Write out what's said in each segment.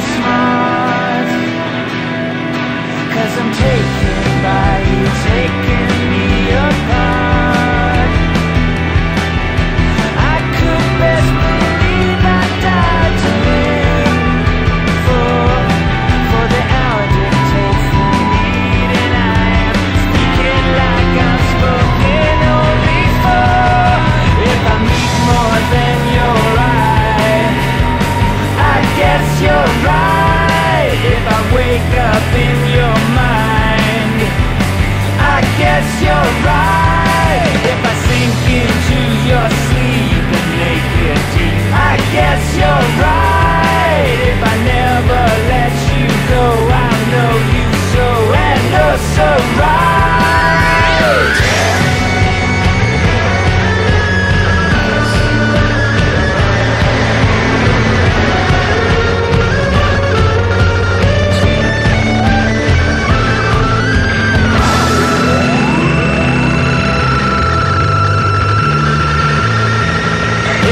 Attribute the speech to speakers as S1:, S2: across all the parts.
S1: smile.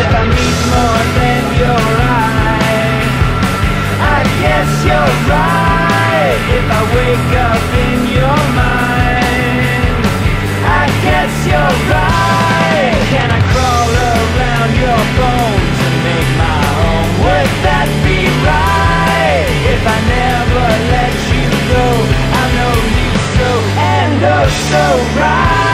S1: if I need more than your eye. I guess you're right if I wake up in your mind. I guess you're right. Can I crawl around your bones and make my home? Would that be right if I never let you go? I know you so and oh so right.